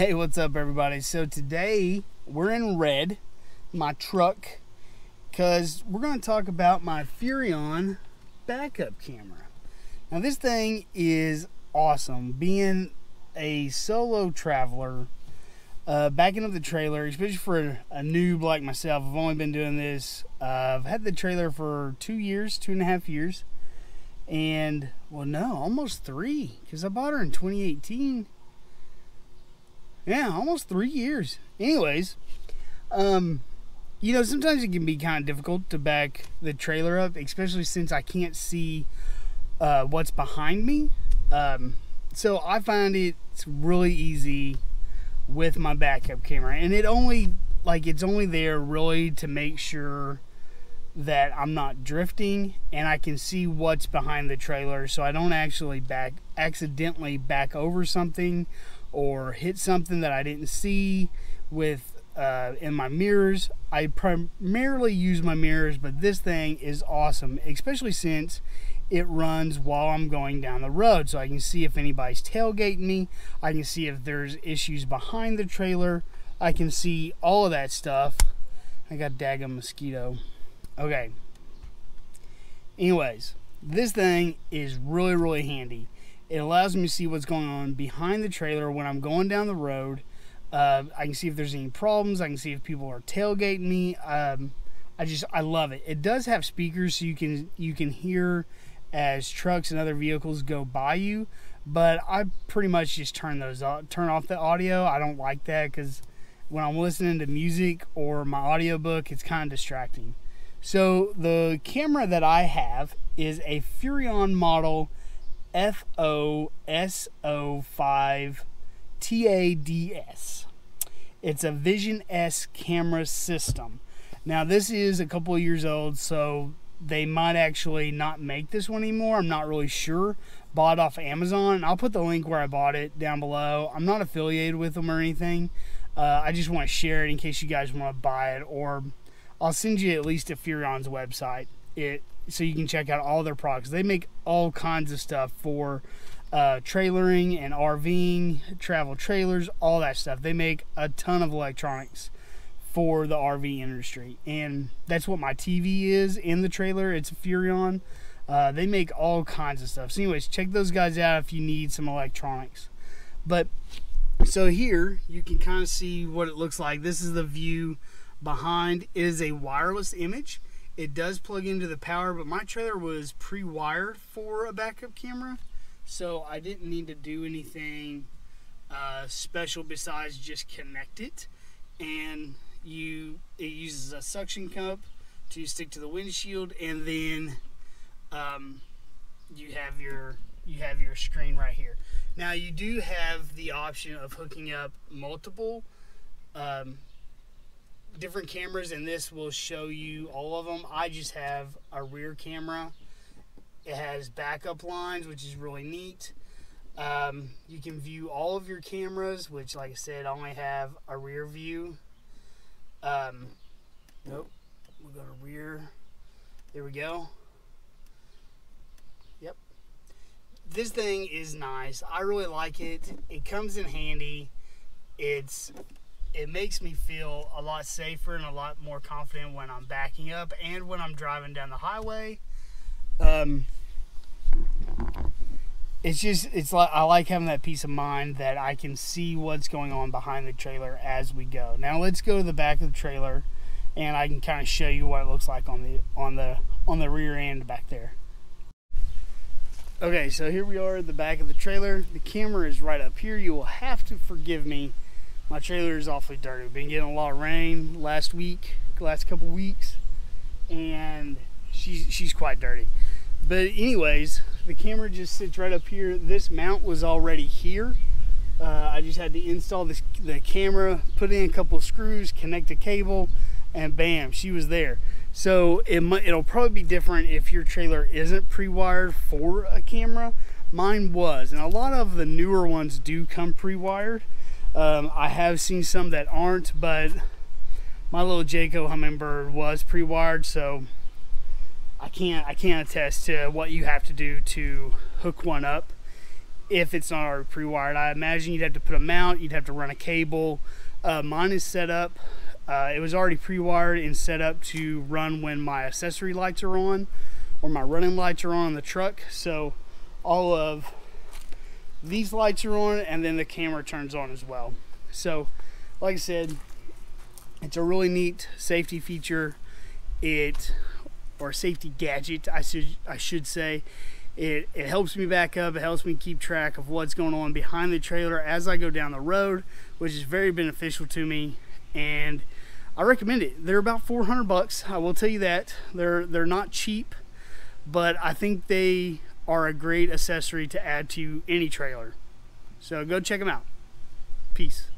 Hey, what's up, everybody? So today we're in red, my truck, because we're going to talk about my Furrion backup camera. Now, this thing is awesome. Being a solo traveler, uh, backing up the trailer, especially for a, noob like myself, I've only been doing this. Uh, I've had the trailer for two years, two and a half years, and well, no, almost three, because I bought her in 2018 yeah, almost three years. Anyways, um, you know, sometimes it can be kind of difficult to back the trailer up, especially since I can't see uh, what's behind me. Um, so I find it's really easy with my backup camera, and it only like it's only there really to make sure that I'm not drifting and I can see what's behind the trailer so I don't actually back accidentally back over something or hit something that I didn't see with uh, in my mirrors. I primarily use my mirrors, but this thing is awesome, especially since it runs while I'm going down the road. So I can see if anybody's tailgating me. I can see if there's issues behind the trailer. I can see all of that stuff. I got daggum mosquito. Okay. Anyways, this thing is really, really handy. It allows me to see what's going on behind the trailer when I'm going down the road. Uh, I can see if there's any problems. I can see if people are tailgating me. Um, I just I love it. It does have speakers, so you can you can hear as trucks and other vehicles go by you. But I pretty much just turn those off, turn off the audio. I don't like that because when I'm listening to music or my audiobook, it's kind of distracting. So the camera that I have is a Furrion model FOSO5 TADS. It's a Vision S camera system. Now, this is a couple of years old, so they might actually not make this one anymore. I'm not really sure. Bought off Amazon. I'll put the link where I bought it down below. I'm not affiliated with them or anything. Uh, I just want to share it in case you guys want to buy it, or I'll send you at least a Furrion's website. It so you can check out all their products. They make all kinds of stuff for uh, trailering and RVing, travel trailers, all that stuff. They make a ton of electronics for the RV industry, and that's what my TV is in the trailer. It's a Furrion. Uh, they make all kinds of stuff. So, anyways, check those guys out if you need some electronics. But so here you can kind of see what it looks like. This is the view behind. It is a wireless image it does plug into the power, but my trailer was pre-wired for a backup camera, so I didn't need to do anything uh, special besides just connect it. And you, it uses a suction cup to stick to the windshield, and then um, you have your you have your screen right here. Now you do have the option of hooking up multiple um, different cameras and this will show you all of them. I just have a rear camera. It has backup lines, which is really neat. Um, you can view all of your cameras, which, like I said, I only have a rear view. Um, nope. We'll go to rear. There we go. Yep. This thing is nice. I really like it. It comes in handy. It's it makes me feel a lot safer and a lot more confident when I'm backing up and when I'm driving down the highway. Um, it's just it's like I like having that peace of mind that I can see what's going on behind the trailer as we go. Now let's go to the back of the trailer and I can kind of show you what it looks like on the on the on the rear end back there. Okay, so here we are at the back of the trailer. The camera is right up here. You will have to forgive me my trailer is awfully dirty. We've been getting a lot of rain last week, last couple weeks, and she's she's quite dirty. But anyways, the camera just sits right up here. This mount was already here. Uh, I just had to install this, the camera, put in a couple of screws, connect a cable, and bam, she was there. So it it'll probably be different if your trailer isn't pre-wired for a camera. Mine was, and a lot of the newer ones do come pre-wired. Um, I have seen some that aren't, but my little Jayco Hummingbird was pre-wired, so I can't I can't attest to what you have to do to hook one up. if it's not already pre-wired. I imagine you'd have to put a mount, you'd have to run a cable. Uh, mine is set up. Uh, it was already pre-wired and set up to run when my accessory lights are on or my running lights are on the truck. So all of these lights are on and then the camera turns on as well. So like I said, it's a really neat safety feature. It or safety gadget, I should I should say. It, it helps me back up. It helps me keep track of what's going on behind the trailer as I go down the road, which is very beneficial to me. And I recommend it. They're about 400 bucks. I will tell you that. They're they're not cheap, but I think they are a great accessory to add to any trailer. So go check them out. Peace.